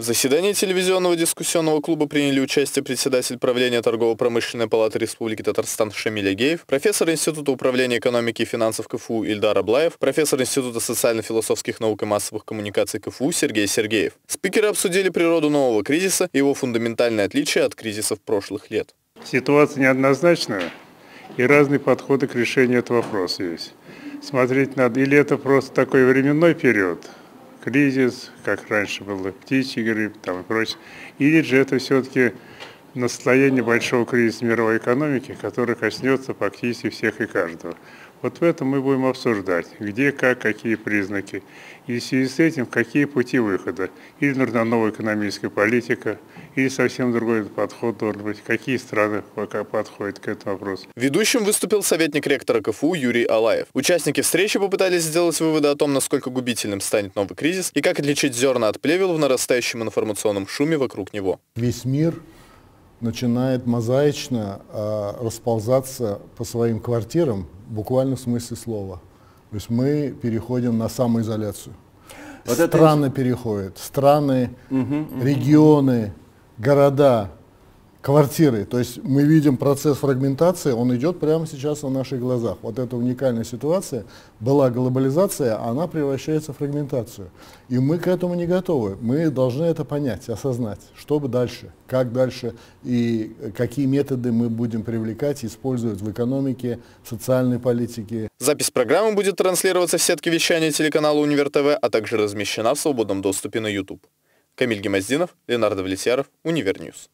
В заседании телевизионного дискуссионного клуба приняли участие председатель правления Торгово-промышленной палаты Республики Татарстан Шамиль Агеев, профессор Института управления экономики и финансов КФУ Ильдар Аблаев, профессор Института социально-философских наук и массовых коммуникаций КФУ Сергей Сергеев. Спикеры обсудили природу нового кризиса и его фундаментальное отличие от кризисов прошлых лет. Ситуация неоднозначная и разные подходы к решению этого вопроса есть. Смотреть надо, или это просто такой временной период – кризис, как раньше было птичий грипп там и прочее, или же это все-таки наслоение большого кризиса мировой экономики, который коснется практически всех и каждого. Вот в этом мы будем обсуждать, где, как, какие признаки. И в связи с этим, какие пути выхода. Или нужна новая экономическая политика, или совсем другой подход должен быть. Какие страны пока подходят к этому вопросу. Ведущим выступил советник ректора КФУ Юрий Алаев. Участники встречи попытались сделать выводы о том, насколько губительным станет новый кризис и как отличить зерна от плевел в нарастающем информационном шуме вокруг него. Весь мир начинает мозаично э, расползаться по своим квартирам, буквально в смысле слова. То есть мы переходим на самоизоляцию. Вот страны это... переходят, страны, угу, угу. регионы, города, квартиры. То есть мы видим процесс фрагментации, он идет прямо сейчас на наших глазах. Вот эта уникальная ситуация, была глобализация, она превращается в фрагментацию. И мы к этому не готовы. Мы должны это понять, осознать, что бы дальше, как дальше и какие методы мы будем привлекать, использовать в экономике, в социальной политике. Запись программы будет транслироваться в сетке вещания телеканала Универ ТВ, а также размещена в свободном доступе на YouTube. Камиль Гимаздинов, Ленар Давлетьяров, Универ News.